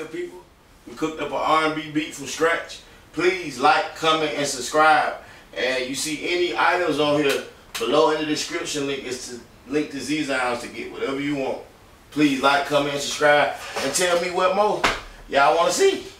good people. We cooked up an R&B beat from scratch. Please like, comment, and subscribe. And you see any items on here below in the description link is to link to zZounds to get whatever you want. Please like, comment, and subscribe, and tell me what more y'all want to see.